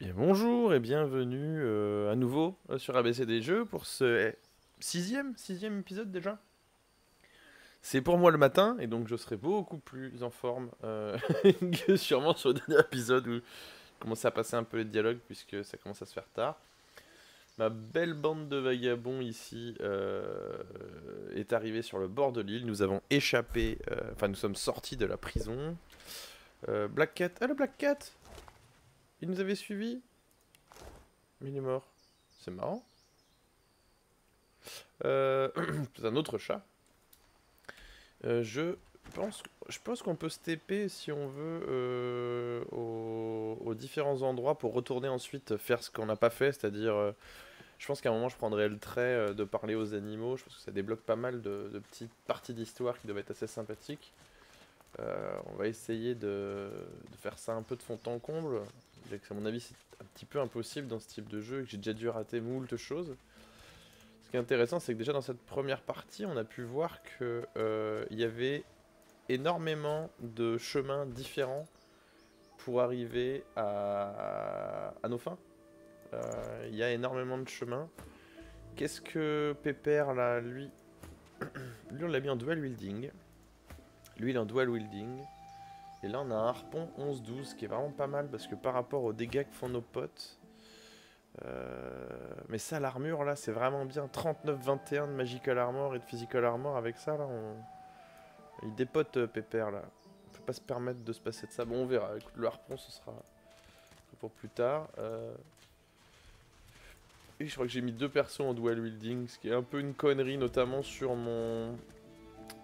Bonjour et bienvenue euh, à nouveau euh, sur ABC des Jeux pour ce sixième, sixième épisode déjà. C'est pour moi le matin et donc je serai beaucoup plus en forme euh, que sûrement sur le dernier épisode où je commençais à passer un peu les dialogues puisque ça commence à se faire tard. Ma belle bande de vagabonds ici est arrivée sur le bord de l'île. Nous avons échappé, enfin nous sommes sortis de la prison. Black Cat, ah le Black Cat Il nous avait suivis Mais il est mort. C'est marrant. Euh, C'est un autre chat. Euh, je pense, je pense qu'on peut TP si on veut euh, aux, différents endroits pour retourner ensuite faire ce qu'on n'a pas fait, c'est-à-dire, je pense qu'à un moment je prendrai le trait de parler aux animaux, je pense que ça débloque pas mal de, petites parties d'histoire qui doivent être assez sympathiques. On va essayer de, de faire ça un peu de fond en comble, que à mon avis c'est un petit peu impossible dans ce type de jeu et que j'ai déjà dû rater moult choses. Ce qui est intéressant, c'est que déjà dans cette première partie, on a pu voir que euh, y avait énormément de chemins différents pour arriver à, à nos fins. Euh, Il y a énormément de chemins. Qu'est-ce que Pépère là, lui Lui on l'a mis en dual wielding. Lui il est en dual wielding. Et là on a un harpon 11-12 qui est vraiment pas mal parce que par rapport aux dégâts que font nos potes. euh, mais ça l'armure là c'est vraiment bien. 39-21 de magical armor et de physical armor avec ça là on... Il dépote euh, Pépère là. On peut pas se permettre de se passer de ça. Bon on verra. Le harpon ce sera pour plus tard. Euh, et je crois que j'ai mis deux persos en dual wielding, ce qui est un peu une connerie, notamment sur mon.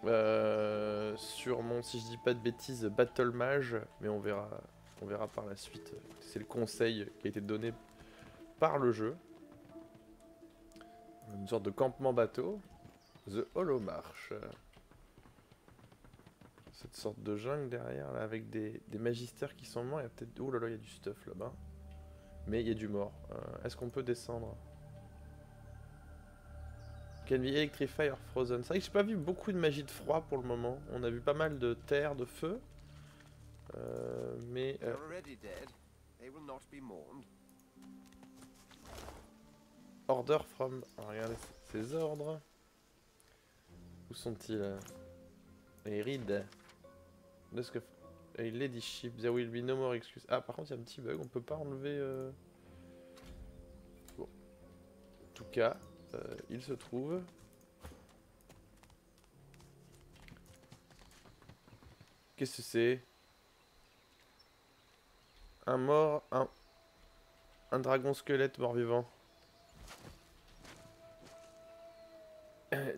Euh, sur mon, si je dis pas de bêtises, Battle Mage, mais on verra, on verra par la suite. C'est le conseil qui a été donné par le jeu. Une sorte de campement bateau. The Hollow March. Cette sorte de jungle derrière, là, avec des, magistères qui sont morts. Il y a peut-être. Oh là là, il y a du stuff là-bas. Mais il y a du mort. Euh, Est-ce qu'on peut descendre? Can be electrify or frozen. C'est vrai que j'ai pas vu beaucoup de magie de froid pour le moment. On a vu pas mal de terre, de feu. Euh, mais euh, order from. Alors, regardez ces ordres. Où sont-ils? Les. Let's go. Et Ladyship, there will be no more excuses. Ah, par contre, il y a un petit bug, on peut pas enlever. euh, Bon. En tout cas, euh, il se trouve. Qu'est-ce que c'est Un mort. Un. Un dragon squelette mort-vivant.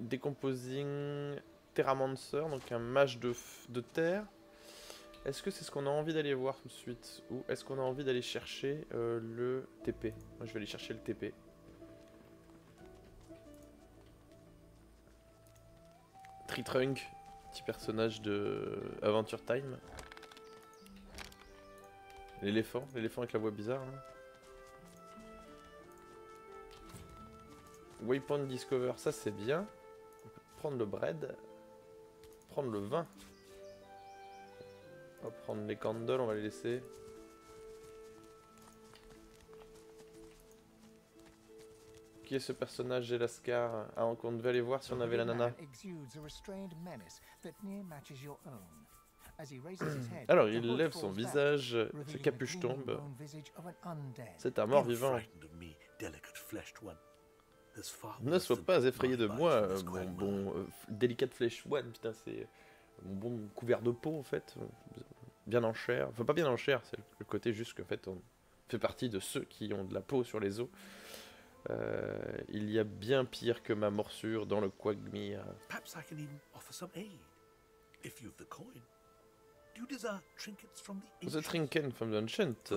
Decomposing Terramancer, donc un mage de, de terre. Est-ce que c'est ce qu'on a envie d'aller voir tout de suite Ou est-ce qu'on a envie d'aller chercher euh, le TP Moi je vais aller chercher le TP. Tritrunk, petit personnage de Adventure Time. L'éléphant, l'éléphant avec la voix bizarre. là. Waypoint Discover, ça c'est bien. On peut prendre le bread. Prendre le vin. On va prendre les candles, on va les laisser. Qui est ce personnage Lascar Ah, on devait aller voir si on avait la nana. Alors, il lève son visage, sa capuche tombe. C'est un mort-vivant. Ne sois pas effrayé de moi, euh, mon bon euh, délicate flèche one, putain, c'est mon bon couvert de peau en fait, euh, bien en chair. Enfin, pas bien en chair, c'est le côté juste qu'en fait on fait partie de ceux qui ont de la peau sur les os. Euh, il y a bien pire que ma morsure dans le quagmire. Perhaps I can even offer some aid, if you've the coin. Do you desire trinkets from the The ancients? Trinken from the Ancient.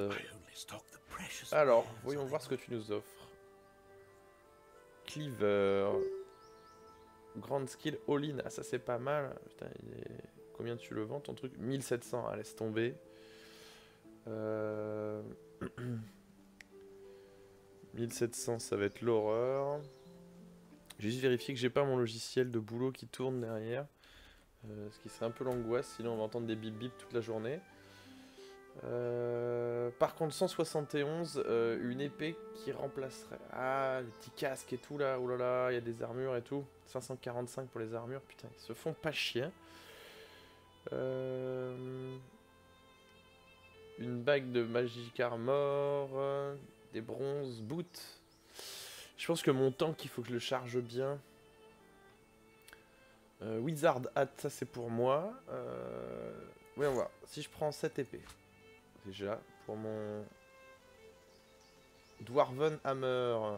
Alors, voyons voir ce que tu nous offres. Cleaver. Grande skill all-in. Ah, ça c'est pas mal. Putain, il est... Combien tu le vends ton truc? 1700. Ah, laisse tomber. Euh... 1700, ça va être l'horreur. J'ai juste vérifié que j'ai pas mon logiciel de boulot qui tourne derrière. Euh, ce qui serait un peu l'angoisse, sinon on va entendre des bip bip toute la journée. Euh, par contre, 171, euh, une épée qui remplacerait. Ah, les petits casques et tout là. Là, il y a des armures et tout. 545 pour les armures. Putain, ils se font pas chier. Euh, une bague de Magic Armor. Des bronzes, boots. Je pense que mon tank, il faut que je le charge bien. Euh, Wizard Hat, ça c'est pour moi. Euh... Voyons voir. Si je prends cette épée, déjà, pour mon Dwarven Hammer,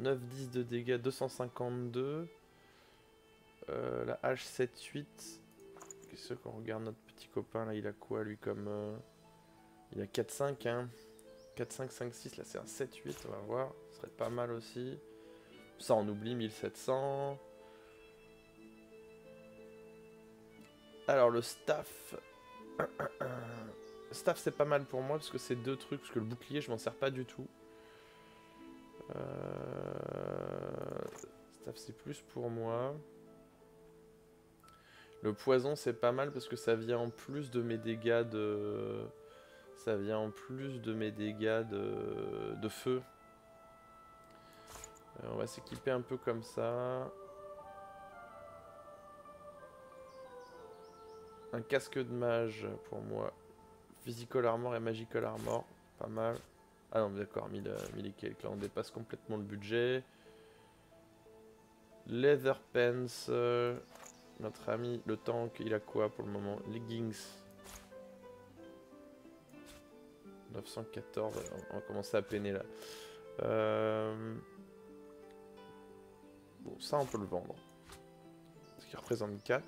9-10 de dégâts, 252. Euh, la hache 7-8. Qu'est-ce qu'on regarde notre petit copain là Il a quoi lui comme. Il a 4-5, hein 4-5-5-6, là c'est un 7-8, on va voir. Ce serait pas mal aussi. Ça on oublie 1700. Alors le staff. staff c'est pas mal pour moi parce que c'est deux trucs, parce que le bouclier je m'en sers pas du tout. Euh, Staff c'est plus pour moi. Le poison c'est pas mal parce que ça vient en plus de mes dégâts de... Ça vient en plus de mes dégâts de, feu. Euh, on va s'équiper un peu comme ça. Un casque de mage pour moi. Physical armor et magical armor. Pas mal. Ah non, d'accord, 1000, euh, 1000 et quelques. Là, on dépasse complètement le budget. Leather pants. euh, notre ami, le tank, il a quoi pour le moment? Leggings. 914, on va commencer à peiner là. Euh, Bon, ça on peut le vendre. Ce qui représente 4.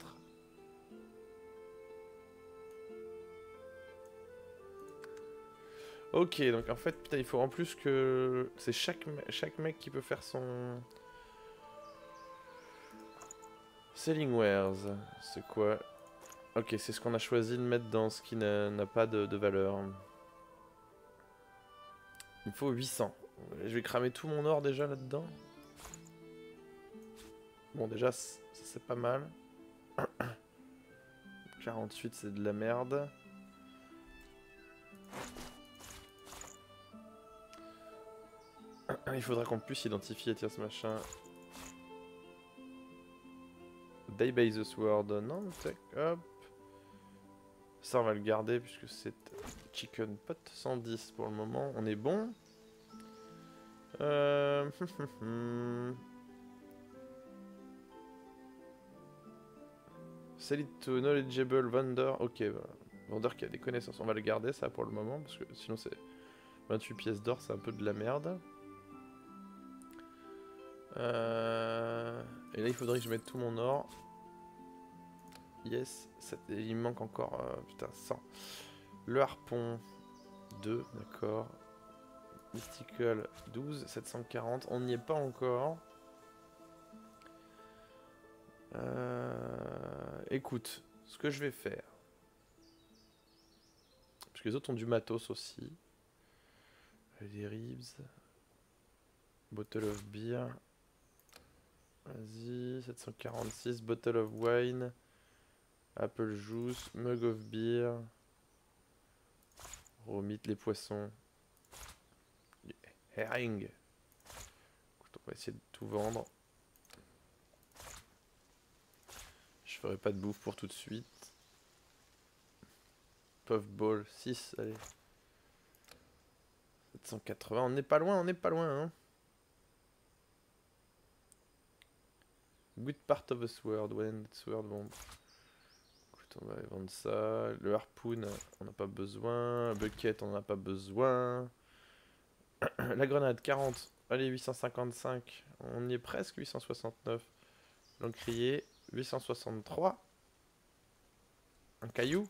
Ok, donc en fait, putain, il faut en plus que... C'est chaque, chaque mec qui peut faire son... Selling wares, c'est quoi? Ok, c'est ce qu'on a choisi de mettre dans ce qui n'a n'a pas de, de valeur. Il faut 800. Je vais cramer tout mon or déjà là-dedans. Bon, déjà, c'est pas mal. 48, c'est de la merde. Il faudra qu'on puisse identifier, tiens, ce machin. Die by the Sword, non, hop. Ça, on va le garder puisque c'est Chicken Pot 110 pour le moment. On est bon. Euh... Sell it to knowledgeable vendor. Ok, bah, vendeur qui a des connaissances. On va le garder ça pour le moment parce que sinon c'est 28 pièces d'or, c'est un peu de la merde. Euh, Et là, il faudrait que je mette tout mon or. Yes, ça- et il manque encore, euh, putain, 100. Le harpon, 2, d'accord. Mystical, 12, 740. On n'y est pas encore. Euh, Écoute, ce que je vais faire. Parce que les autres ont du matos aussi. Les ribs. Bottle of beer. Vas-y, 746. Bottle of wine. Apple juice. Mug of beer. Romite les poissons. Herring. On va essayer de tout vendre. Je ferai pas de bouffe pour tout de suite. Puffball 6, allez. 780, on n'est pas loin, on n'est pas loin. Hein. Good part of the sword, when the sword bon. On va vendre ça. Le harpoon, on n'a pas besoin. Bucket, on n'a pas besoin. La grenade, 40. Allez, 855. On y est presque, 869. L'encrier, 863. Un caillou.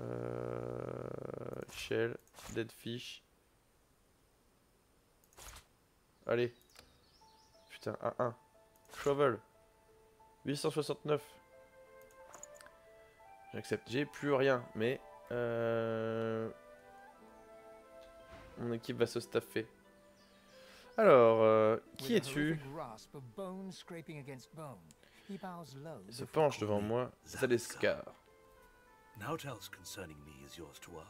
Euh, shell, dead fish. Allez. Putain, 1-1. Shovel. 869. J'accepte. J'ai plus rien, mais... Euh... Mon équipe va se staffer. Alors, euh, qui es-tu Il se penche devant moi. Ask.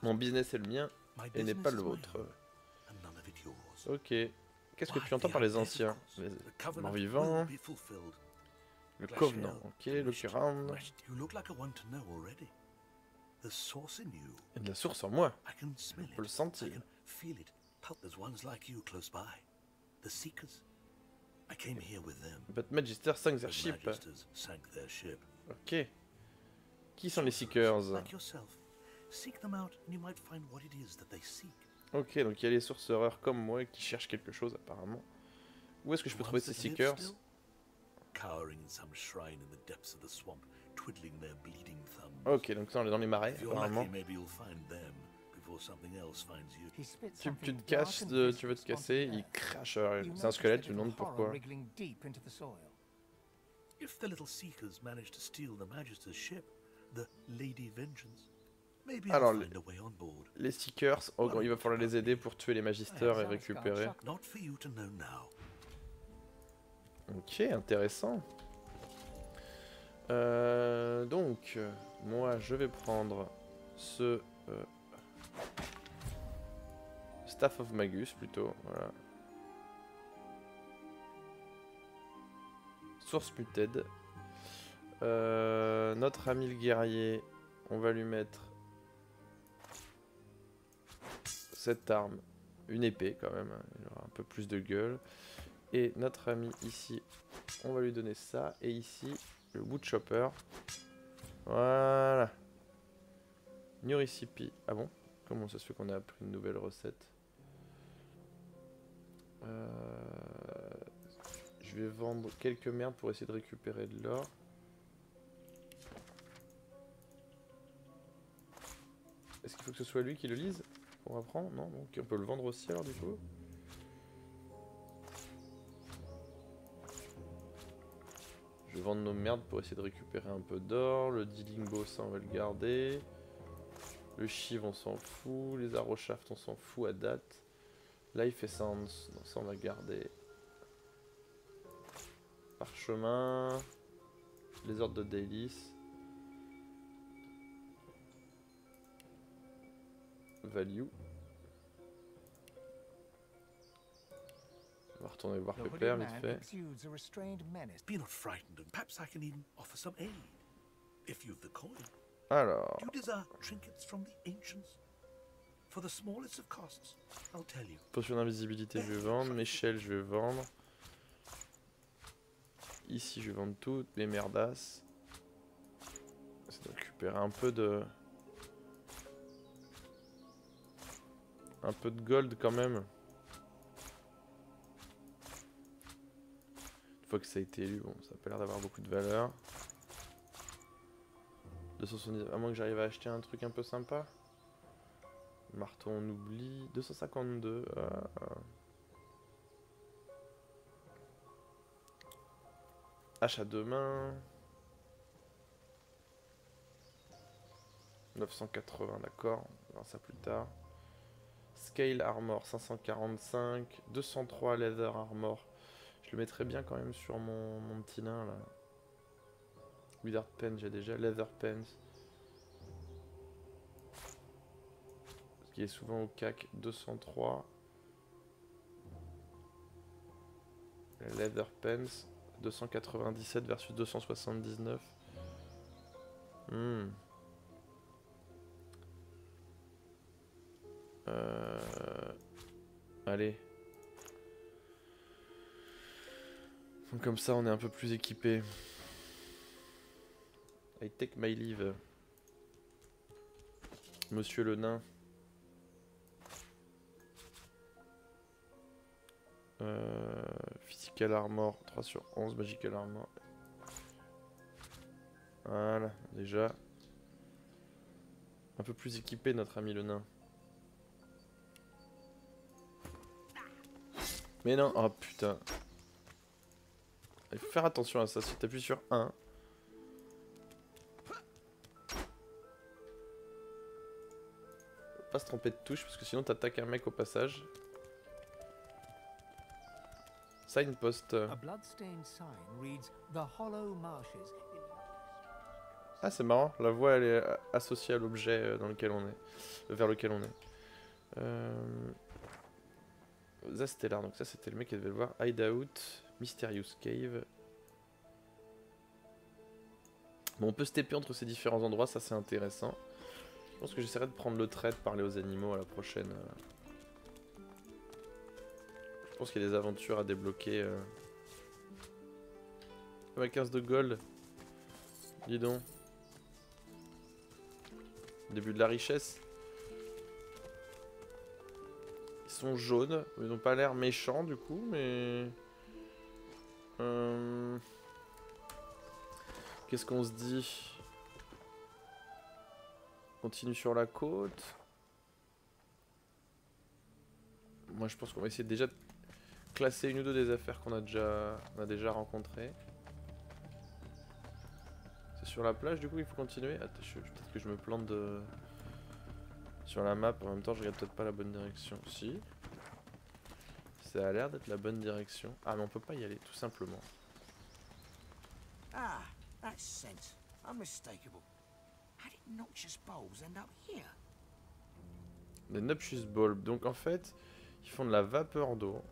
Mon business est le mien et n'est pas le vôtre. Ok. Qu'est-ce que tu entends par les anciens? Les morts vivants. Le Covenant, ok, le a you. et de la source en moi. I can smell it. peut le sentir. I can feel it. Pulp, there's ones like you close by. The Seekers. I came here with them. But Magister 5 The their ship. Magisters sank their ship. Ok. Qui sont les Seekers? Like yourself. Seek them out and you might find what it is that they seek. Ok, donc il y a les sorcereurs comme moi qui cherchent quelque chose apparemment. Où est-ce que je peux The trouver ces Seekers? still, Cowering in some shrine in the depths of the swamp, twiddling their bleeding thumbs. Ok, donc ça on est dans les marais apparemment. lucky, maybe you'll find them before something else finds you. Tu, tu te casses, de- tu veux te casser, the il crache. C'est un squelette, tu demandes pourquoi. wriggling deep into the soil. If the little Seekers manage to steal the Magister's ship, the Lady Vengeance, maybe Alors, les- find a way on board. Les Seekers, oh, il va falloir les aider pour tuer les magisters et récupérer. Ok, intéressant. Euh, donc, moi je vais prendre ce euh, Staff of Magus plutôt. Source Muted. Euh, notre ami le guerrier, on va lui mettre cette arme, une épée quand même, hein, il aura un peu plus de gueule. Et notre ami ici, on va lui donner ça. Et ici, le wood chopper. Voilà. New recipe. Ah bon? Comment ça se fait qu'on a appris une nouvelle recette? Euh, Je vais vendre quelques merdes pour essayer de récupérer de l'or. Est-ce qu'il faut que ce soit lui qui le lise? Pour apprendre Non? Donc on peut le vendre aussi alors du coup? Vendre nos merdes pour essayer de récupérer un peu d'or. Le dealing bow, ça on va le garder. Le chiv, on s'en fout. Les arrows shaft, on s'en fout à date. Life essence, ça on va garder. Parchemin. Les ordres de dailies. Value. On va retourner voir Pépère vite fait. Be not frightened, and perhaps I can even offer some aid. If you've the coin. Alors, Do you desire trinkets from the ancients? For the smallest of costs, I'll tell you. potion d'invisibilité, je vais vendre. Mes shells, je vais vendre. Ici, je vais vendre toutes mes merdasses. C'est de récupérer un peu de. Un peu de gold quand même. Fois que ça a été élu, bon, ça a pas l'air d'avoir beaucoup de valeur. 270, à moins que j'arrive à acheter un truc un peu sympa. Marteau, on oublie. 252. ah. Hache à deux mains. 980, d'accord. On verra ça plus tard. Scale Armor 545. 203 Leather Armor. Je le mettrais bien quand même sur mon, mon petit nain là. Wither Pen, j'ai déjà. Leather Pens. Ce qui est souvent au CAC 203. Leather Pens 297 versus 279. Hmm. Euh... Allez. Comme ça on est un peu plus équipé. I take my leave. Monsieur le nain. Euh, physical armor 3 sur 11, magical armor. Voilà, déjà. Un peu plus équipé notre ami le nain. Mais non, oh putain. Il faut faire attention à ça, si t'appuies sur 1. Faut Pas se tromper de touche parce que sinon t'attaques un mec au passage. Signpost. Ah, c'est marrant, la voix elle est associée à l'objet euh, dans lequel on est, euh, vers lequel on est. Euh... Zastellar, donc ça c'était le mec qui devait le voir. Hideout, Mysterious Cave. Bon, on peut TP entre ces différents endroits, ça c'est intéressant. Je pense que j'essaierai de prendre le trait de parler aux animaux à la prochaine. euh. Je pense qu'il y a des aventures à débloquer. Euh... Ouais, 15 de gold. Dis donc. Début de la richesse. Ils sont jaunes. Ils n'ont pas l'air méchants du coup, mais... Qu'est-ce qu'on se dit? Continue sur la côte. Moi je pense qu'on va essayer déjà de classer une ou deux des affaires qu'on a déjà, on a déjà rencontrées. C'est sur la plage du coup il faut continuer? Attends, peut-être que je me plante de... sur la map en même temps je regarde peut-être pas la bonne direction. Si. Ça a l'air d'être la bonne direction. Ah mais on peut pas y aller tout simplement. Ah, that's sense. Unmistakable. How did noxious bulbs end up here? Bulbs. Donc en fait, ils font de la vapeur d'eau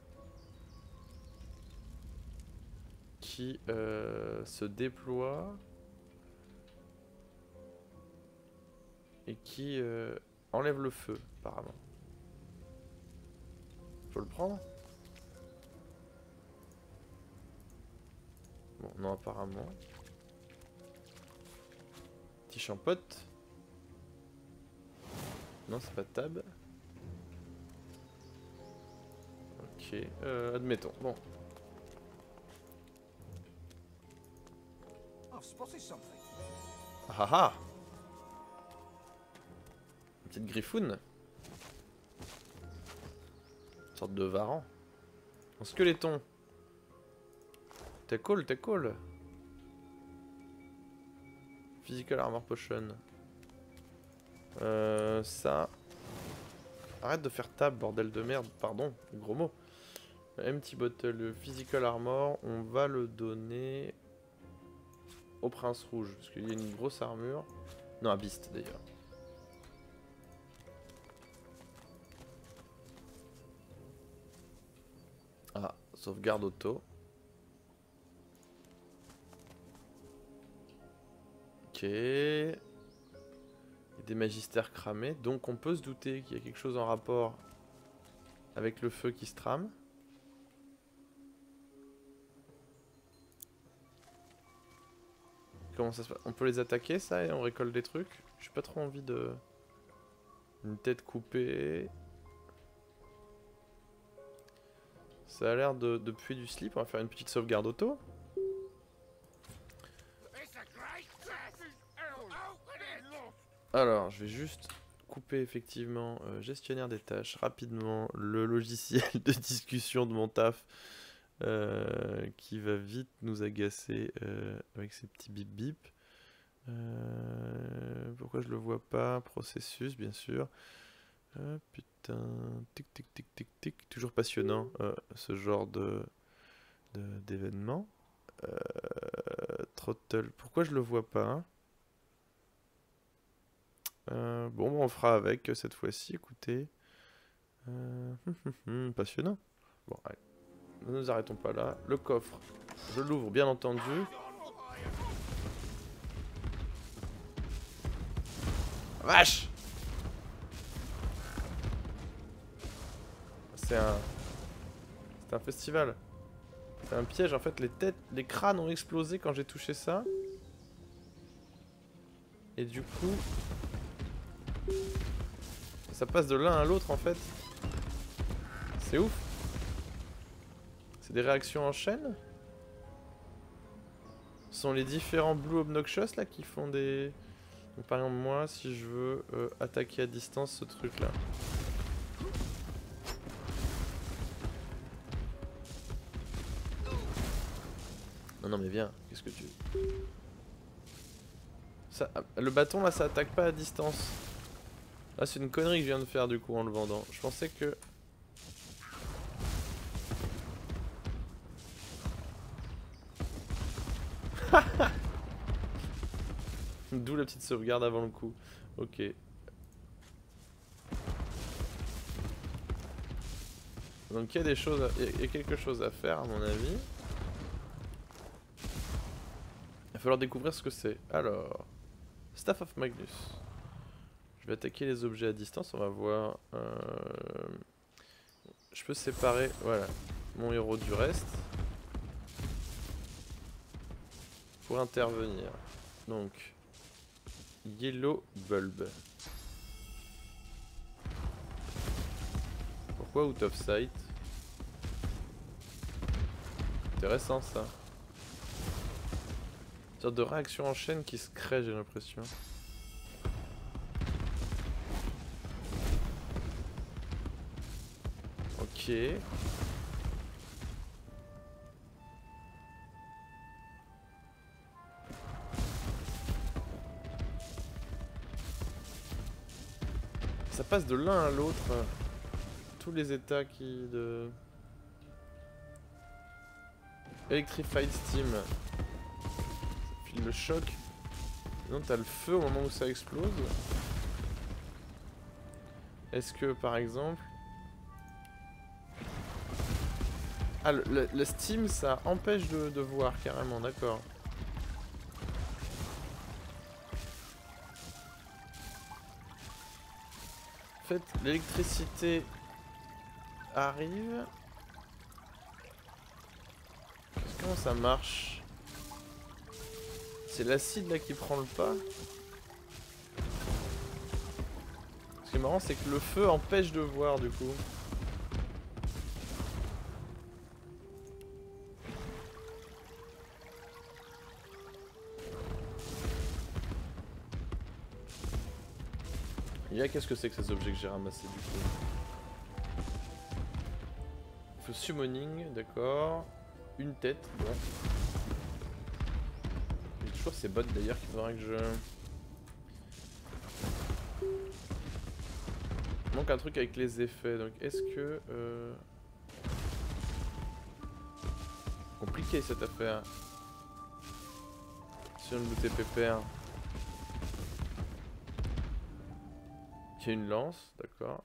qui euh, se déploie et qui euh, enlève le feu, apparemment. Faut le prendre? Bon, non, apparemment. Petit champote. Non, c'est pas tab. Ok, euh, admettons. Bon, something. ah ah ah Une petite griffoune. Une sorte de varan. Un squeletton. T'es cool, t'es cool. Physical Armor Potion. Euh, ça. Arrête de faire tab, bordel de merde. Pardon, gros mot. Empty Bottle, le Physical Armor, on va le donner au Prince Rouge. Parce qu'il y a une grosse armure. Non, à Beast d'ailleurs. Ah, sauvegarde auto. Ok. Des magistères cramés, donc on peut se douter qu'il y a quelque chose en rapport avec le feu qui se trame. Comment ça se passe? On peut les attaquer ça et on récolte des trucs? J'ai pas trop envie de... Une tête coupée... Ça a l'air de, de puer du slip, on va faire une petite sauvegarde auto. Alors, je vais juste couper effectivement euh, gestionnaire des tâches rapidement le logiciel de discussion de mon taf euh, qui va vite nous agacer euh, avec ses petits bip bip. Pourquoi je le vois pas? Processus, bien sûr. Putain, tic tic tic tic tic, toujours passionnant ce genre de d'événement. Throttle, pourquoi je le vois pas hein? Euh, bon, on fera avec euh, cette fois-ci, écoutez. Euh, hum, hum, hum, passionnant. Bon, allez. Ne nous arrêtons pas là. Le coffre, je l'ouvre bien entendu. Vache C'est un... C'est un festival. C'est un piège, en fait, les têtes, les crânes ont explosé quand j'ai touché ça. Et du coup... Ça passe de l'un à l'autre, en fait. C'est ouf. C'est des réactions en chaîne Ce sont les différents Blue Obnoxious, là, qui font des... Par exemple, moi, si je veux euh, attaquer à distance ce truc-là. Non, non, mais viens, qu'est-ce que tu... Ça, le bâton, là, ça attaque pas à distance. Ah, c'est une connerie que je viens de faire, du coup, en le vendant. Je pensais que... D'où la petite sauvegarde avant le coup. Ok. Donc il y a des choses, il y a quelque chose à faire à mon avis. Il va falloir découvrir ce que c'est. Alors, Staff of Magnus. Je vais attaquer les objets à distance, on va voir. euh, Je peux séparer, voilà, mon héros du reste. Pour intervenir. Donc, Yellow Bulb. Pourquoi out of sight? Intéressant ça. Une sorte de réaction en chaîne qui se crée, j'ai l'impression. Ça passe de l'un à l'autre. Tous les états qui de... Electrified Steam. Ça file le choc. Non, t'as le feu au moment où ça explose. Est-ce que par exemple... Ah, le, Steam ça empêche de, de voir carrément, d'accord. En fait, l'électricité arrive. Comment ça marche? C'est l'acide là qui prend le pas? Ce qui est marrant, c'est que le feu empêche de voir du coup. Là, qu'est-ce que c'est que ces objets que j'ai ramassés du coup faut summoning, d'accord. Une tête, bon. A toujours ces bottes d'ailleurs qu'il faudrait que je... Il manque un truc avec les effets, donc est-ce que... Euh... Compliqué cette affaire. Sur une bouteille pépère. Une lance, d'accord.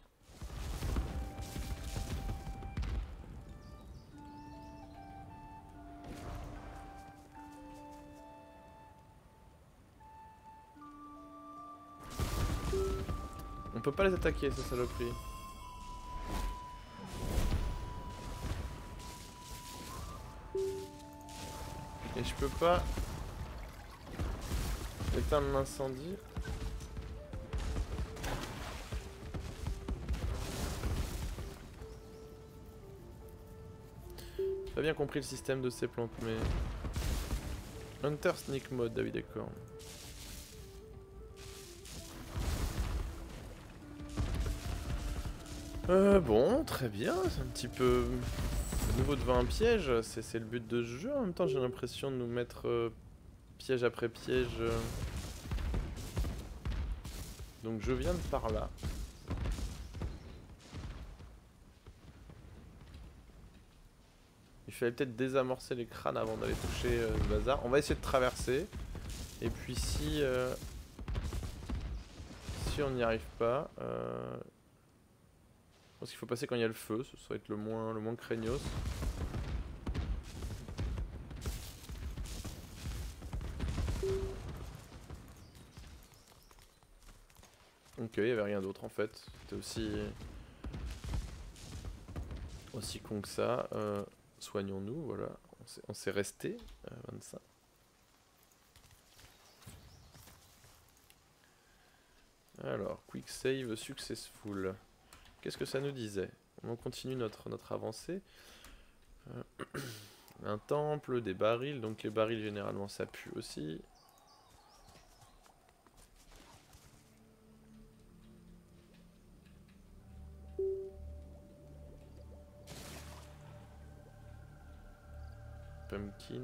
On peut pas les attaquer, ces saloperies. Et je peux pas éteindre l'incendie. Bien compris le système de ces plantes, mais... Hunter Sneak Mode, David d'accord. Euh, bon, très bien, c'est un petit peu... Nouveau devant un piège, c'est le but de ce jeu, en même temps j'ai l'impression de nous mettre euh, piège après piège. Donc je viens de par là. Fallait peut-être désamorcer les crânes avant d'aller toucher euh, le bazar. On va essayer de traverser. Et puis si... euh, Si on n'y arrive pas... Euh... Je pense qu'il faut passer quand il y a le feu, ce serait être le moins, le moins craignos. Ok, il n'y avait rien d'autre en fait. C'était aussi... Aussi con que ça. Euh, Soignons-nous, voilà. On s'est- resté. Euh, 25. Alors, quick save successful. Qu'est-ce que ça nous disait? On continue notre, notre avancée. Euh, un temple, des barils. Donc les barils, généralement, ça pue aussi. Pumpkin.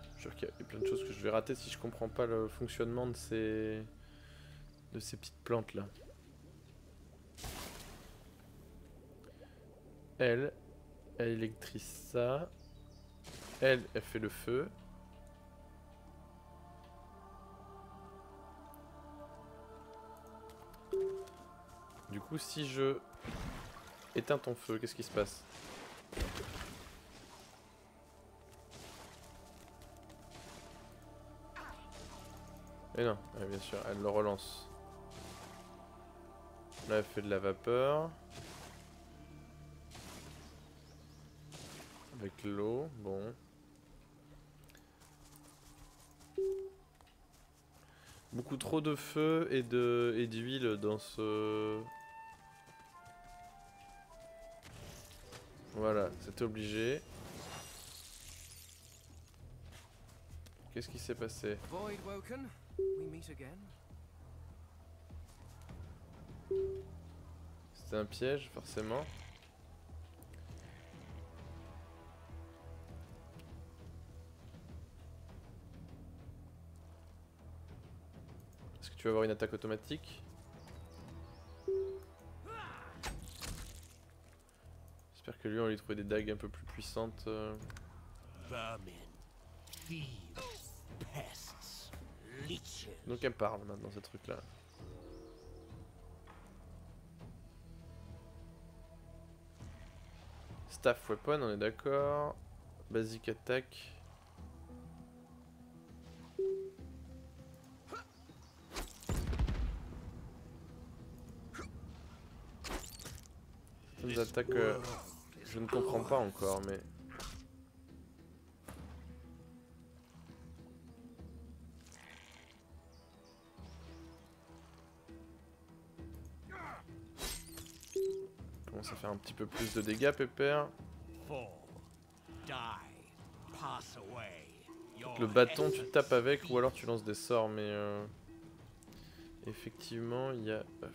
Je suis sûr qu'il y a plein de choses que je vais rater si je comprends pas le fonctionnement de ces, de ces petites plantes là. Elle, elle électrise ça. Elle, elle fait le feu. Du coup, si je éteins ton feu, qu'est-ce qui se passe? Et non, ouais, bien sûr, elle le relance. Là, elle fait de la vapeur. Avec l'eau, bon. Beaucoup trop de feu et de et d'huile dans ce... Voilà, c'était obligé. Qu'est-ce qui s'est passé? C'était un piège, forcément. Est-ce que tu vas avoir une attaque automatique? J'espère que lui, on lui trouver des dagues un peu plus puissantes. euh. Vermin, thieves. Donc elle parle maintenant, ce truc-là. Staff weapon, on est d'accord. Basic attack. Euh, je ne comprends pas encore, mais... un petit peu plus de dégâts, Pépère. Le bâton, tu tapes avec ou alors tu lances des sorts, mais euh, effectivement, il y a. euh,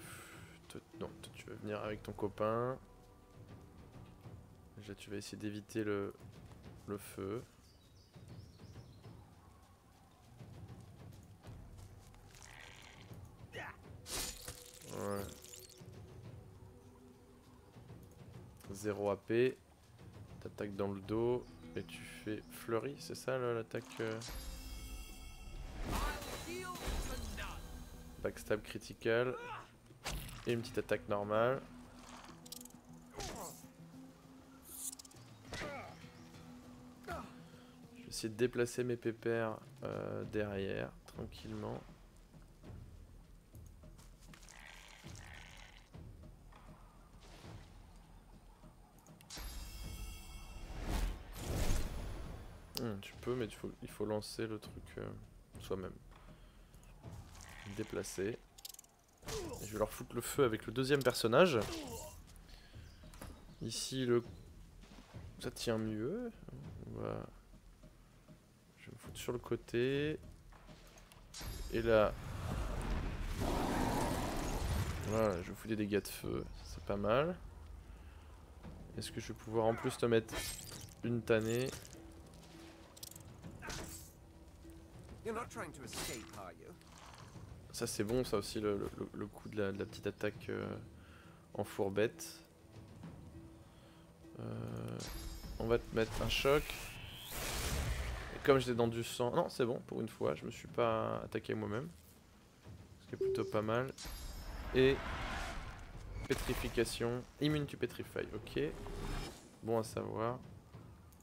non, tu vas venir avec ton copain. Déjà, tu vas essayer d'éviter le, le feu. Ouais. 0 AP. T'attaques dans le dos et tu fais fleurie, c'est ça l'attaque euh, Backstab critical. Et une petite attaque normale. Je vais essayer de déplacer mes pépères euh, derrière, tranquillement. Il faut, lancer le truc euh, soi-même. Déplacer. Je vais leur foutre le feu avec le deuxième personnage. Ici, le... ça tient mieux. Je vais me foutre sur le côté. Et là... Voilà, je fous des dégâts de feu. C'est pas mal. Est-ce que je vais pouvoir en plus te mettre une tannée? Ça c'est bon, ça aussi, le, coup de la, petite attaque euh, en fourbette. Euh, on va te mettre un choc. Comme j'étais dans du sang... Non, c'est bon, pour une fois, je me suis pas attaqué moi-même. Ce qui est plutôt pas mal. Et... Pétrification. Immune to Petrify, ok. Bon à savoir.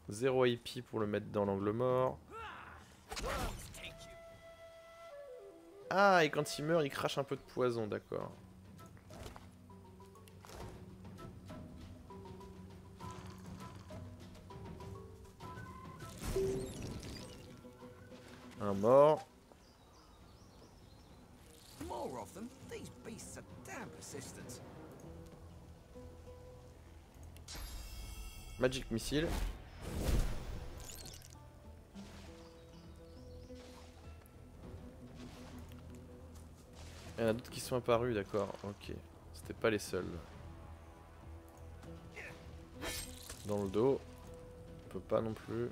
0 IP pour le mettre dans l'angle mort. Ah, et quand il meurt, il crache un peu de poison, d'accord. Un mort. More of Il y en a d'autres qui sont apparus, d'accord. Ok. C'était pas les seuls. Dans le dos. On peut pas non plus.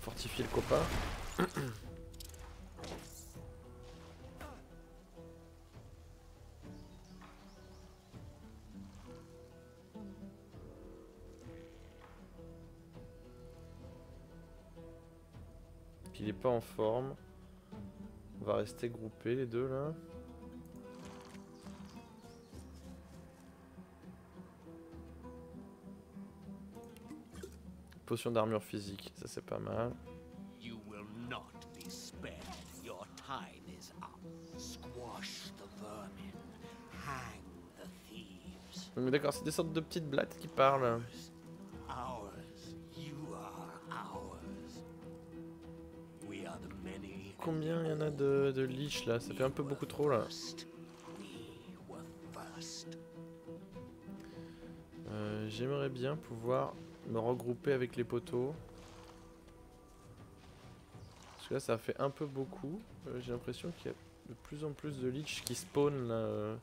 Fortifier le copain. pas en forme. On va rester groupés les deux là. Potion d'armure physique, ça c'est pas mal. You will not be spared. Your time is up. Squash the vermin. Hang the thieves. Donc, D'accord, c'est des sortes de petites blattes qui parlent. Combien il y en a de, leech là? Ça fait un peu beaucoup trop là. Euh, J'aimerais bien pouvoir me regrouper avec les poteaux. Parce que là ça fait un peu beaucoup. Euh, J'ai l'impression qu'il y a de plus en plus de leech qui spawn là.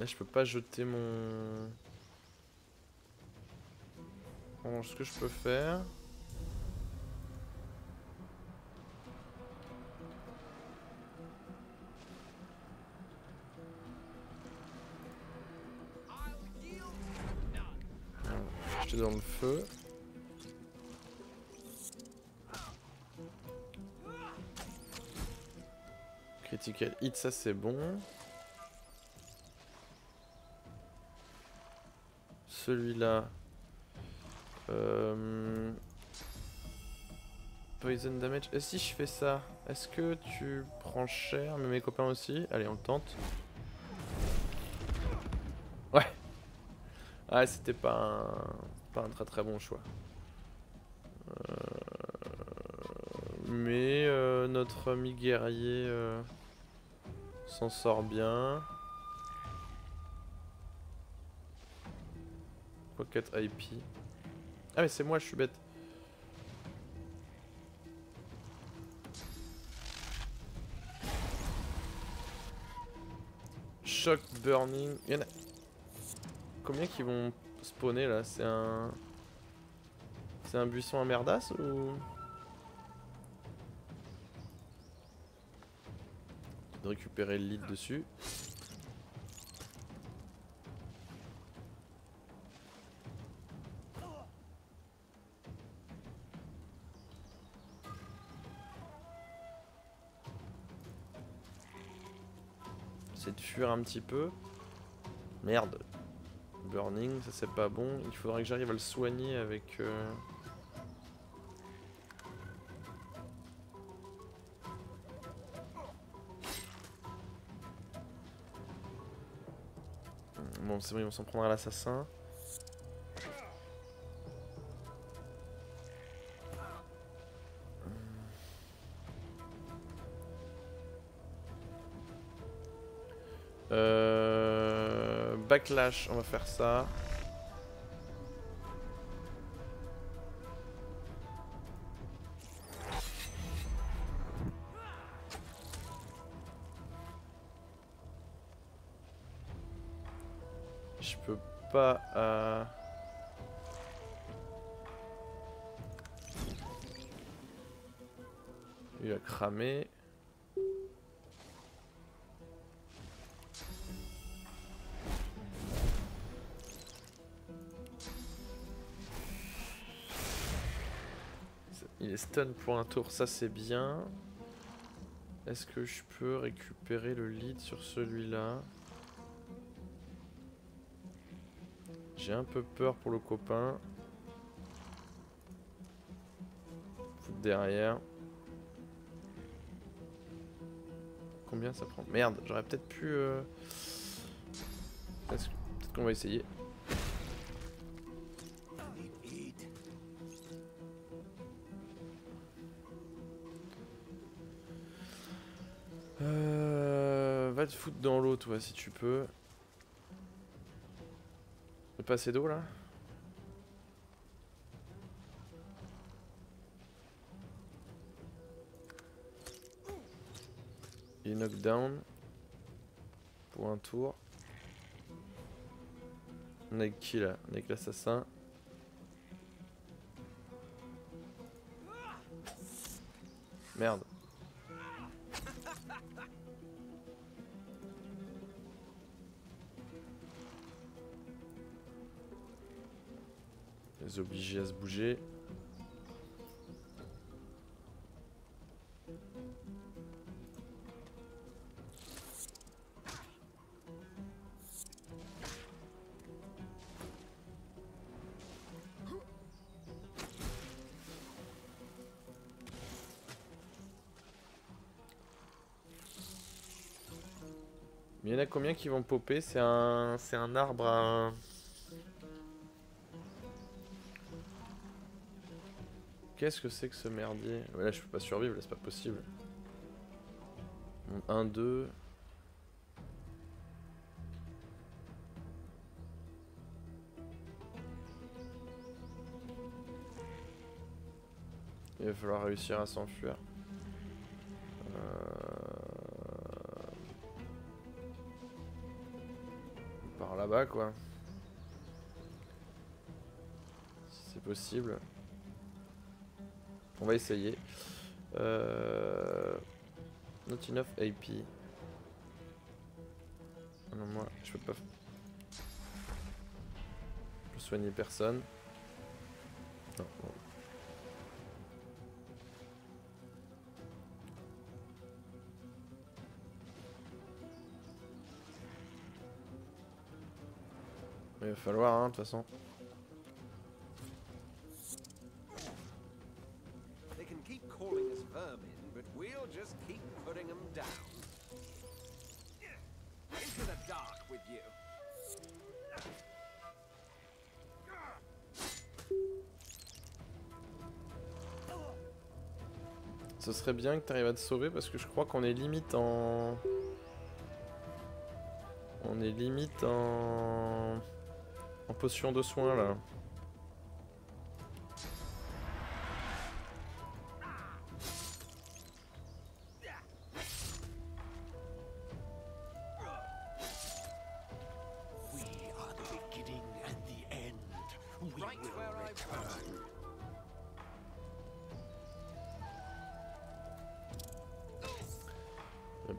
Là je peux pas jeter mon... Bon, ce que je peux faire... Jeter dans le feu. Critical hit, ça c'est bon. Celui-là. Euh... Poison damage. Et si je fais ça, est-ce que tu prends cher, mais mes copains aussi Allez, on le tente. Ouais. Ah, c'était pas un, pas un très très bon choix. Euh, Mais euh, notre ami guerrier euh, s'en sort bien. Pocket IP. Ah mais c'est moi, je suis bête. Shock Burning. Il y en a... Combien qui vont spawner là? C'est un... C'est un buisson à merdasse ou... De récupérer le lead dessus. Un petit peu. Merde. Burning, ça c'est pas bon. Il faudrait que j'arrive à le soigner avec... euh, Bon, c'est bon, ils vont s'en prendre à l'assassin. Euh, backlash, on va faire ça. Je peux pas... euh, Il a cramé. Pour un tour, ça c'est bien. Est-ce que je peux récupérer le lead sur celui-là? J'ai un peu peur pour le copain. Foutre derrière. Combien ça prend? Merde, j'aurais peut-être pu... euh, Peut-être qu'on va essayer. Foutre dans l'eau, toi, si tu peux. Y'a pas assez d'eau là Il est knockdown. Pour un tour. On est qui là? On est l'assassin? Merde. À se bouger. Mais il y en a combien qui vont popper? C'est un, c'est un arbre à... Qu'est-ce que c'est que ce merdier? Là, je peux pas survivre, là, c'est pas possible. 1, 2... Il va falloir réussir à s'enfuir. Euh, Par là-bas, quoi. Si c'est possible. On va essayer. Euh... Not enough AP. Ah Non, moi, je peux pas. Je peux soigner personne. Non. Il va falloir, hein, de toute façon. Serait bien que tu arrives à te sauver parce que je crois qu'on est limite en. On est limite en. En potion de soin là.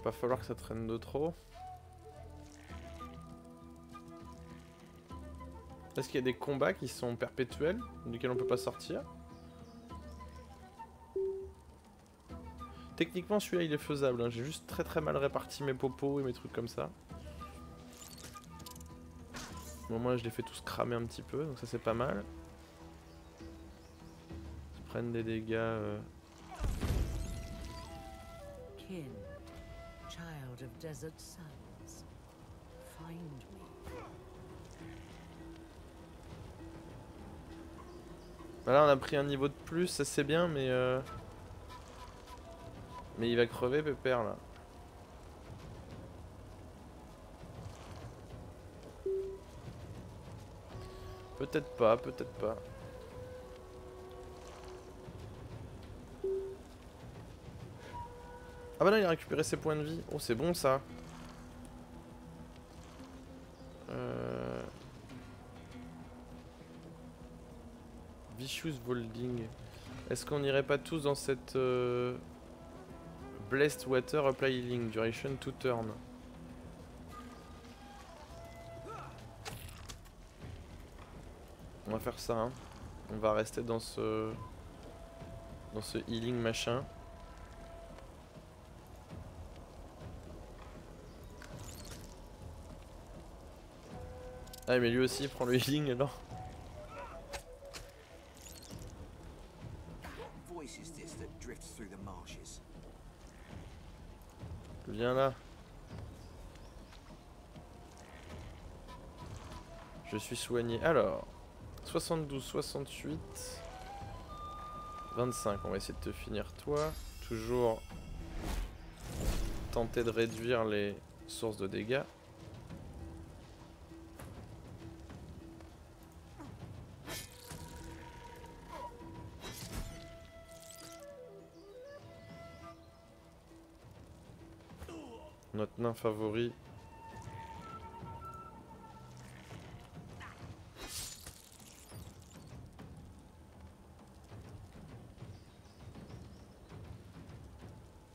Pas falloir que ça traîne de trop. Est-ce qu'il y a des combats qui sont perpétuels, duquel on peut pas sortir Techniquement celui-là il est faisable, hein. j'ai juste très très mal réparti mes popos et mes trucs comme ça. Bon moi je les fais tous cramer un petit peu, donc ça c'est pas mal. Ils prennent des dégâts... euh, desert suns, find me. Voilà, on a pris un niveau de plus, ça c'est bien, mais euh... Mais il va crever, Pépère, là. Peut-être pas, peut-être pas. Ah bah non, il a récupéré ses points de vie. Oh, c'est bon, ça. Euh... Vicious Volding. Est-ce qu'on irait pas tous dans cette euh, Blessed Water Apply Healing Duration to turn? On va faire ça. hein. On va rester dans ce dans ce healing machin. Ah mais lui aussi prend le healing alors. Viens là. Je suis soigné. Alors, 72, 68, 25. On va essayer de te finir toi. Toujours tenter de réduire les sources de dégâts. Nain favori.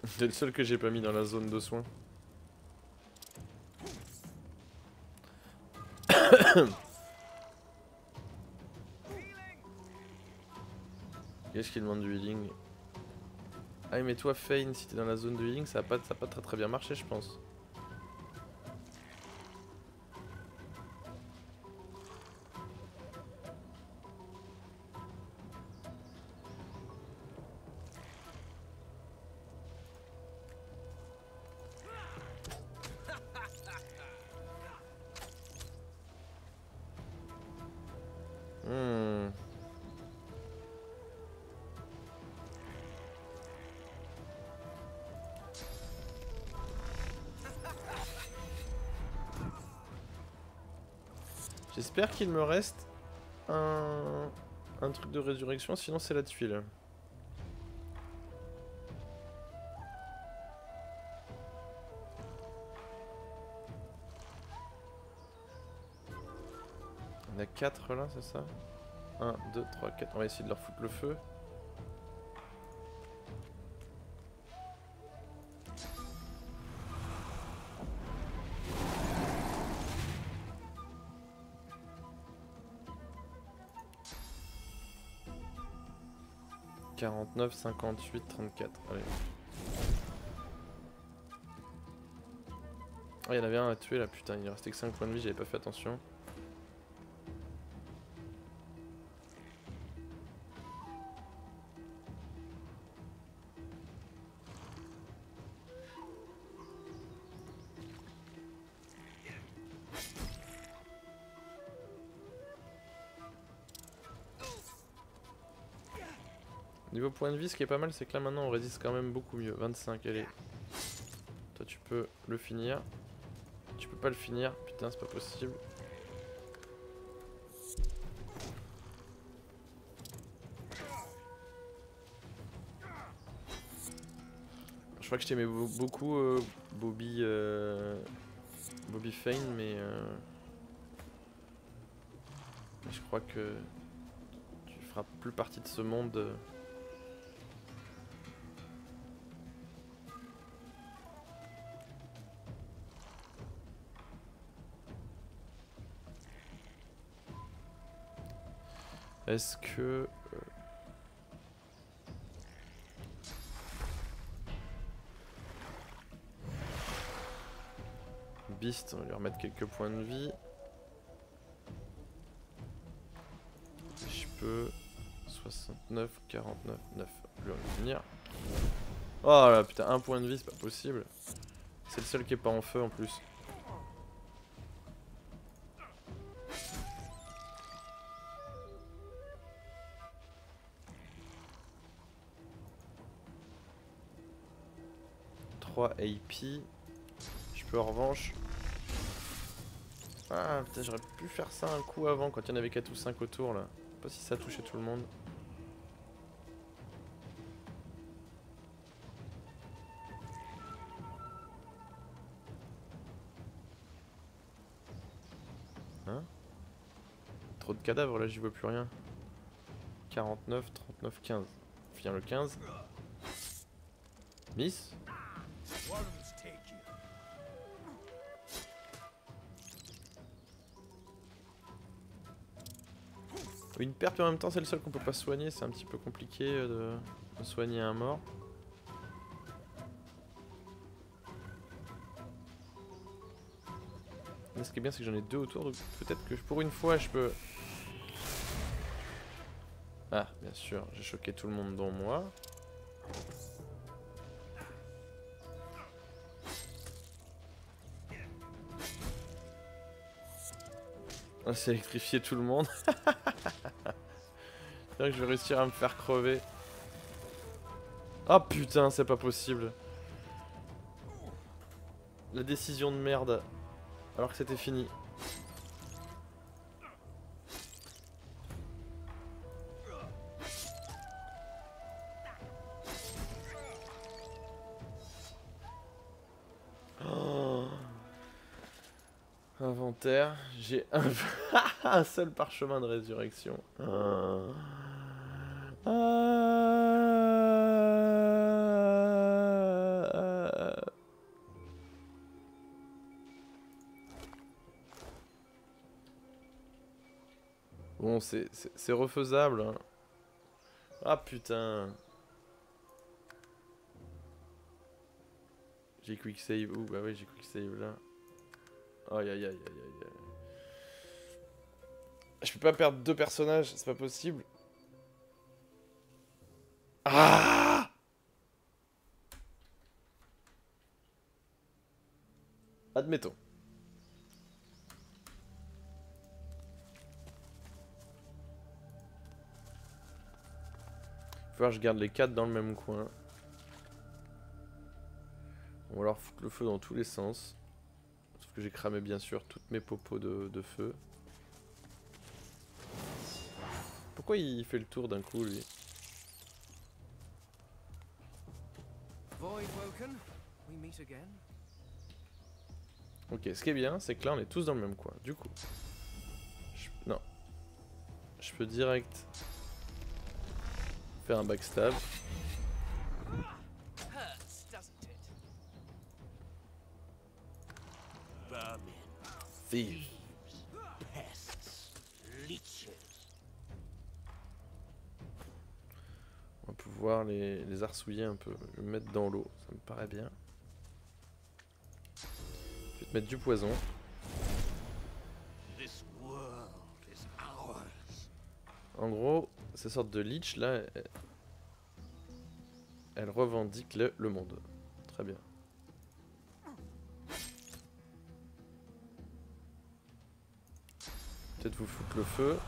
C'est le seul que j'ai pas mis dans la zone de soins. Qu'est-ce qu'il demande du healing? Ah mais toi Fane, si t'es dans la zone de healing, ça va pas, ça va pas très très bien marché je pense. J'espère qu'il me reste un... un truc de résurrection, sinon c'est la tuile. On a 4 là, c'est ça? 1, 2, 3, 4. On va essayer de leur foutre le feu. « 49, 58, 34. Allez. Ah, il y en avait un à tuer là, putain, il restait que 5 points de vie, j'avais pas fait attention. Ce qui est pas mal, c'est que là maintenant on résiste quand même beaucoup mieux. 25, allez. Toi tu peux le finir. Tu peux pas le finir, putain c'est pas possible. Je crois que je t'aimais beau- beaucoup euh, Bobby euh, Bobby Fane mais euh, je crois que tu feras plus partie de ce monde. Est-ce que... euh, Beast, on va lui remettre quelques points de vie. Je peux... 69, 49, 9. Lui revenir. Oh là putain, un point de vie, c'est pas possible. C'est le seul qui est pas en feu en plus. « 3 AP. Je peux en revanche... Ah j'aurais pu faire ça un coup avant quand il y en avait 4 ou 5 autour là. Je sais pas si ça touchait tout le monde. Hein? Trop de cadavres là, j'y vois plus rien. 49, 39, 15. Finir le 15. Miss? Une perte en même temps c'est le seul qu'on peut pas soigner, c'est un petit peu compliqué euh, de, de soigner un mort. Mais ce qui est bien c'est que j'en ai deux autour donc peut-être que pour une fois je peux... Ah bien sûr, j'ai choqué tout le monde dont moi. Ah, c'est électrifier tout le monde. C'est vrai que je vais réussir à me faire crever. Ah putain, c'est pas possible. La décision de merde. Alors que c'était fini. J'ai un... seul parchemin de résurrection. Ah. Ah. Bon, c'est c'est- c'est refaisable. hein. Ah putain. J'ai quick save. Ouh, bah oui, j'ai quick save là. Aïe aïe aïe aïe aïe. Je peux pas perdre deux personnages, c'est pas possible. Ah Admettons. Faut que je garde les quatre dans le même coin. Ou alors foutre le feu dans tous les sens. Que j'ai cramé bien sûr toutes mes popos de, de feu. Pourquoi il fait le tour d'un coup lui? Ok, ce qui est bien, c'est que là on est tous dans le même coin. Du coup, je- non, je peux direct faire un backstab. Un peu, mettre dans l'eau, ça me paraît bien. Je vais te mettre du poison. En gros, ces sortes de leech là, elles, elles revendiquent le, le monde. Très bien. Peut-être vous foutre le feu.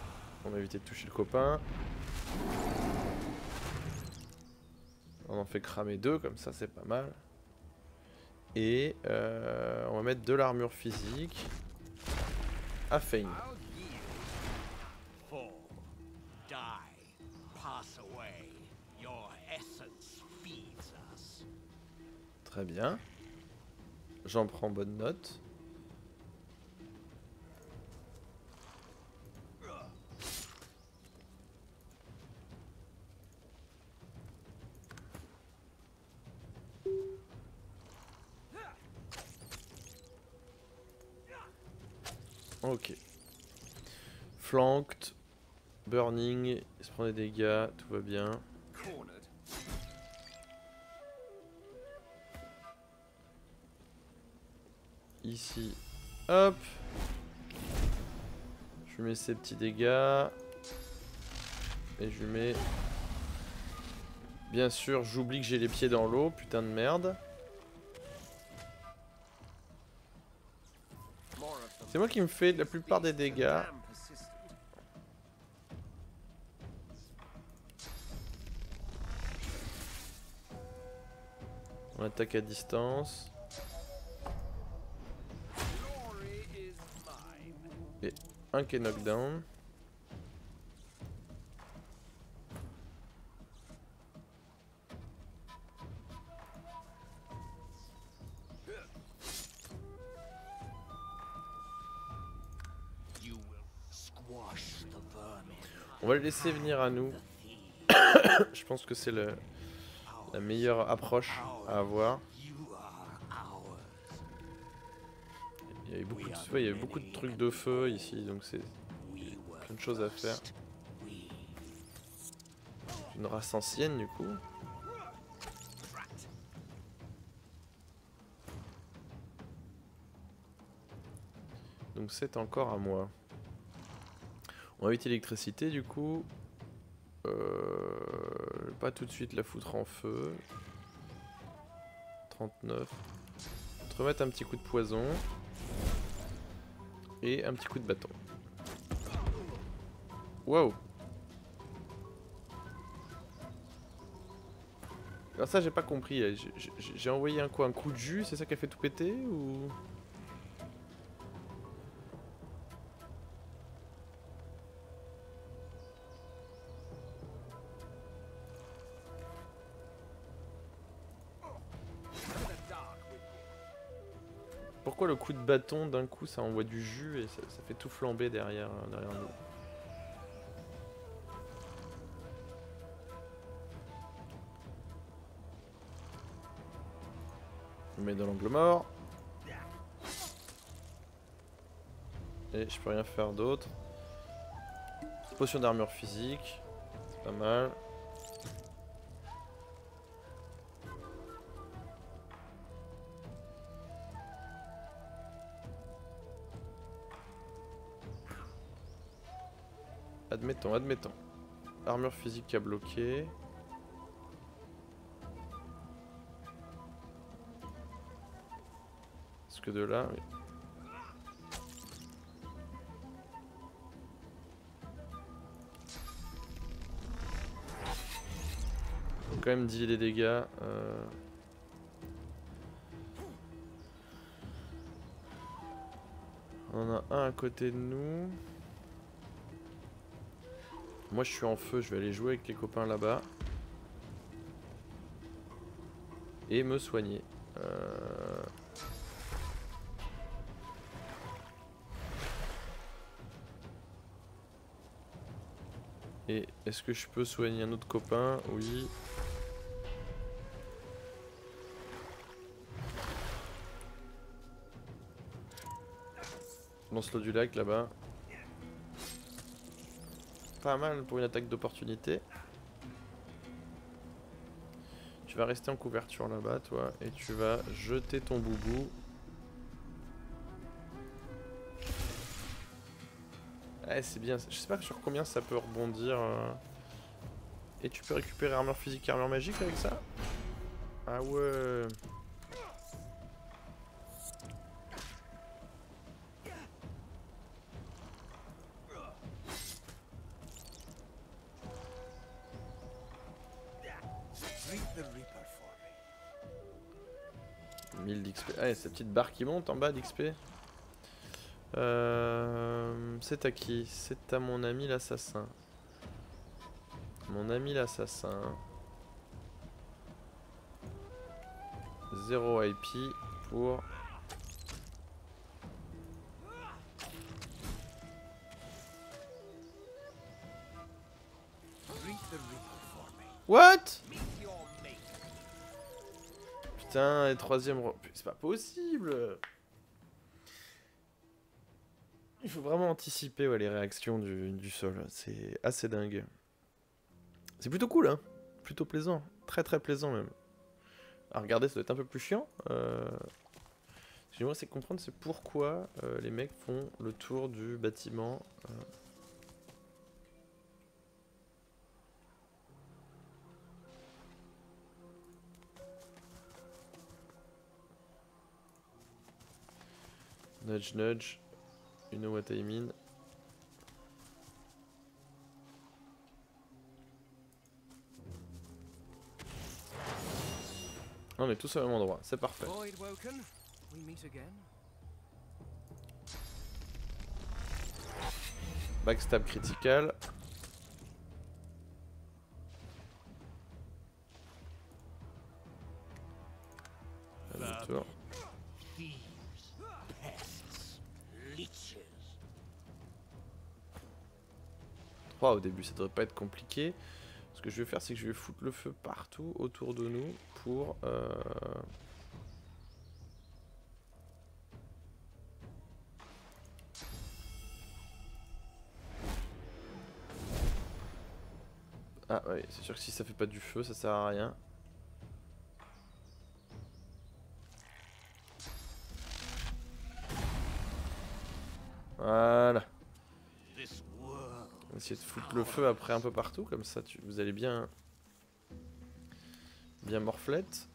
On va éviter de toucher le copain. On en fait cramer deux, comme ça c'est pas mal. Et euh, on va mettre de l'armure physique à us. Très bien. J'en prends bonne note. Flanked. Burning. Il se prend des dégâts. Tout va bien. Ici. Hop. Je lui mets ses petits dégâts. Et je lui mets... Bien sûr, j'oublie que j'ai les pieds dans l'eau. Putain de merde. C'est moi qui me fais la plupart des dégâts. On attaque à distance. Mine. Un qui. On va le laisser venir à nous. Je pense que c'est le- la meilleure approche à avoir. Il y avait beaucoup de, trucs de feu ici, donc c'est plein de choses à faire. une race ancienne du coup. Donc c'est encore à moi. On va éviter l'électricité du coup. Euh, pas tout de suite la foutre en feu. 39. Te remettre un petit coup de poison. Et un petit coup de bâton. Wow. Alors ça j'ai pas compris. J'ai envoyé un quoi Un coup de jus C'est ça qui a fait tout péter ou? Pourquoi le coup de bâton d'un coup ça envoie du jus et ça, fait tout flamber derrière, euh, derrière nous Je me mets dans l'angle mort. Et je peux rien faire d'autre. Potion d'armure physique. C'est pas mal. Admettons, admettons. Armure physique à bloquer. Est-ce que de là, oui. Faut quand même diviser les dégâts. euh. On en a un à côté de nous. Moi je suis en feu, je vais aller jouer avec les copains là-bas. Et me soigner. Euh, Et est-ce que je peux soigner un autre copain? Oui. Lance-le du lac là-bas. Pas mal pour une attaque d'opportunité. Tu vas rester en couverture là-bas, toi, et tu vas jeter ton boubou. Ouais, c'est bien. Je sais pas sur combien ça peut rebondir. euh. Et tu peux récupérer armure physique et armure magique avec ça? Ah ouais. Cette petite barre qui monte en bas d'XP. Euh, c'est à qui? C'est à mon ami l'assassin. Mon ami l'assassin. 0 IP pour... What? Putain, et troisième... ro- C'est pas possible Il faut vraiment anticiper les réactions du, du sol. C'est assez dingue. C'est plutôt cool, hein Plutôt plaisant. Très très plaisant même. À regarder, ça doit être un peu plus chiant. Euh... Ce que j'aimerais, c'est comprendre c'est pourquoi euh, les mecs font le tour du bâtiment. euh. Nudge nudge. You know what I mean. On est tous au même endroit, c'est parfait. Backstab critical. 3 au début, ça devrait pas être compliqué. Ce que je vais faire, c'est que je vais foutre le feu partout autour de nous pour... euh, Ah ouais, c'est sûr que si ça fait pas du feu, ça sert à rien. Le feu après un peu partout, comme ça tu, vous allez bien... Bien morflette.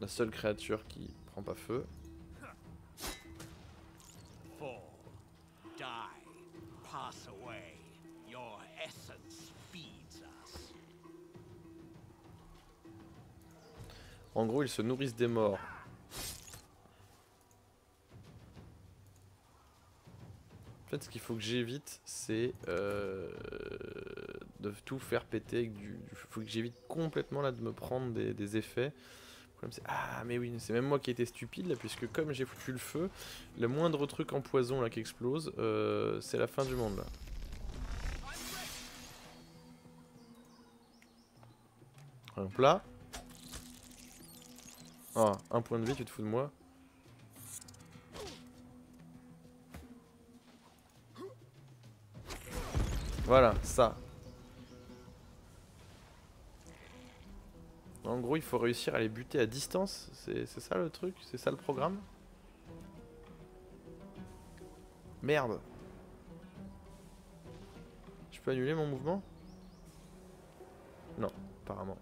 La seule créature qui prend pas feu. fall, die, pass away. En gros, ils se nourrissent des morts. En fait, ce qu'il faut que j'évite, c'est euh, de tout faire péter avec du. Il faut que j'évite complètement là de me prendre des, effets. Ah, mais oui, c'est même moi qui ai été stupide là, puisque comme j'ai foutu le feu, le moindre truc en poison là qui explose, euh, c'est la fin du monde là. Hop là. Ah, un point de vie, tu te fous de moi Voilà, ça. En gros, il faut réussir à les buter à distance. C'est ça le truc? C'est ça le programme? Merde. Je peux annuler mon mouvement? Non, apparemment.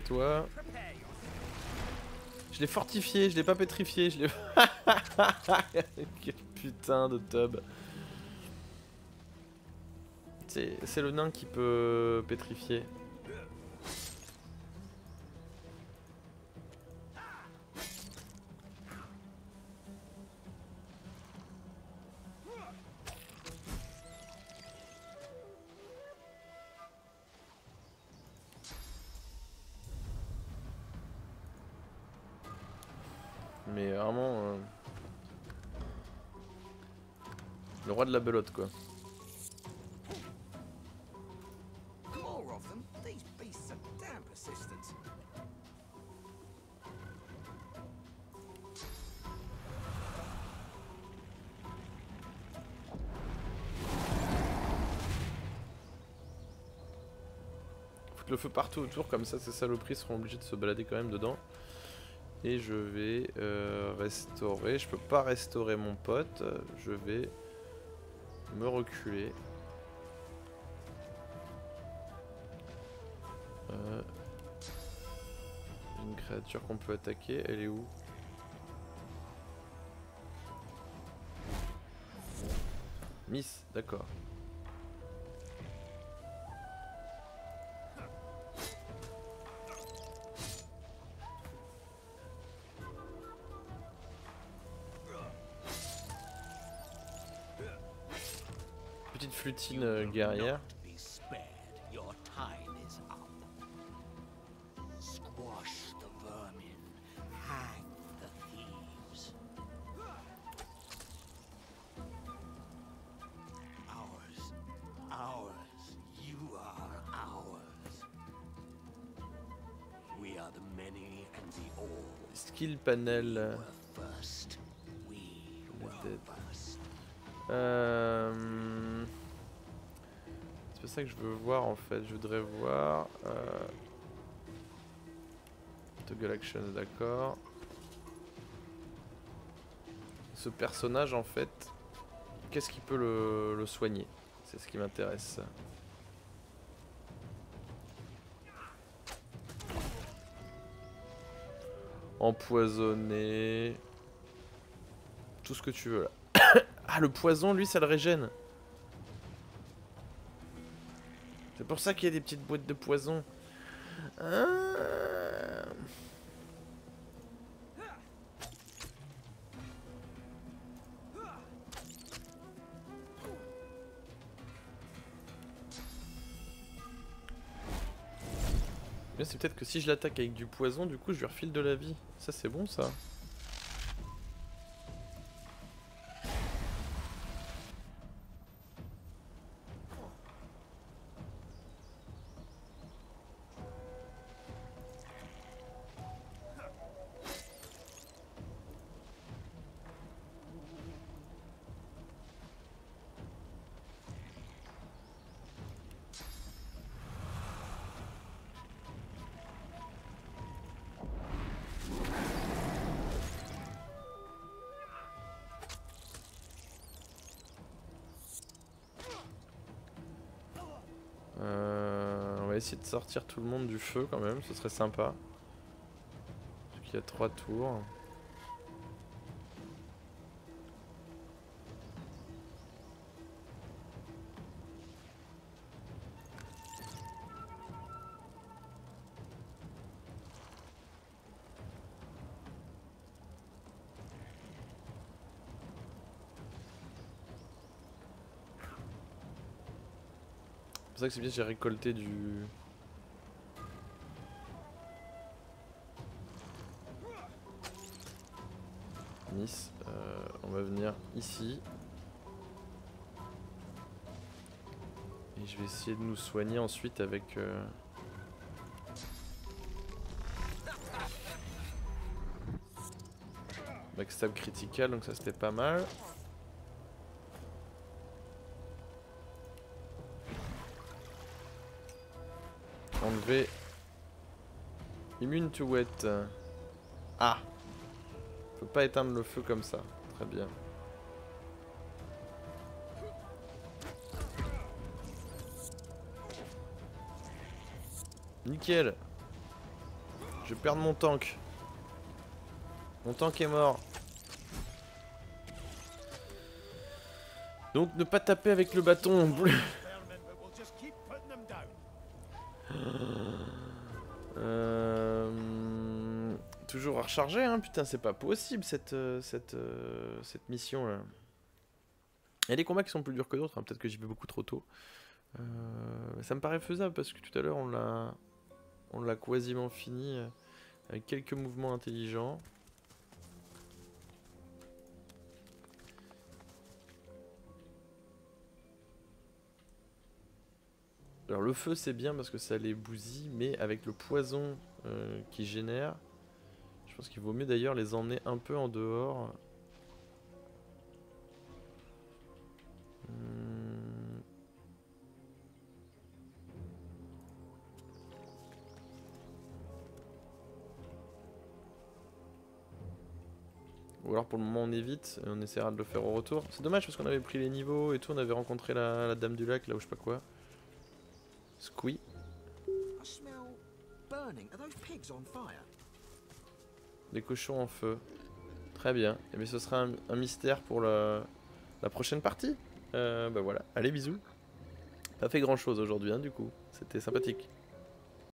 Te laisse pétrifier toi. Je l'ai fortifié, je l'ai pas pétrifié, je l'ai... Quel putain de tub. C'est le nain qui peut pétrifier. Roi de la belote quoi. Foutre le feu partout autour, comme ça ces saloperies seront obligés de se balader quand même dedans. Et je vais euh, restaurer. Je peux pas restaurer mon pote. Je vais me reculer. Euh, une créature qu'on peut attaquer. Elle est où? Miss, d'accord. The old. Skill panel. euh, Were first. We were dead. first. Euh... ça que je veux voir en fait. Je voudrais voir. Euh... Toggle action, d'accord. Ce personnage en fait, qu'est-ce qui peut le, soigner? C'est ce qui m'intéresse. Empoisonné. Tout ce que tu veux là. Ah, le poison, lui, ça le régène. C'est pour ça qu'il y a des petites boîtes de poison. Ah. C'est peut-être que si je l'attaque avec du poison, du coup, je lui refile de la vie. Ça, c'est bon, ça. Sortir tout le monde du feu quand même, ce serait sympa. Parce qu'il y a trois tours. C'est que c'est bien, j'ai récolté du. Ici. Et je vais essayer de nous soigner ensuite avec... euh, Backstab critical, donc ça c'était pas mal. Enlever. Immune to wet. Ah Faut pas éteindre le feu comme ça. Très bien. Nickel. Je perds mon tank. Mon tank est mort. Donc ne pas taper avec le bâton. Euh, Toujours à recharger, hein. Putain, c'est pas possible cette, euh, cette, euh, cette mission là. Il y a des combats qui sont plus durs que d'autres, hein, peut-être que j'y vais beaucoup trop tôt. Ça me paraît faisable parce que tout à l'heure on l'a on l'a quasiment fini euh, avec quelques mouvements intelligents. Alors le feu c'est bien parce que ça les bousille, mais avec le poison euh, qui génère, je pense qu'il vaut mieux d'ailleurs les emmener un peu en dehors. Hmm. Ou alors pour le moment on évite, et on essaiera de le faire au retour. C'est dommage parce qu'on avait pris les niveaux et tout, on avait rencontré la, la dame du lac là ou je sais pas quoi. Squee. Des cochons en feu. Très bien. Et bien ce sera un, un mystère pour la, la prochaine partie. Euh, bah voilà. Allez bisous. Pas fait grand chose aujourd'hui hein, du coup. C'était sympathique.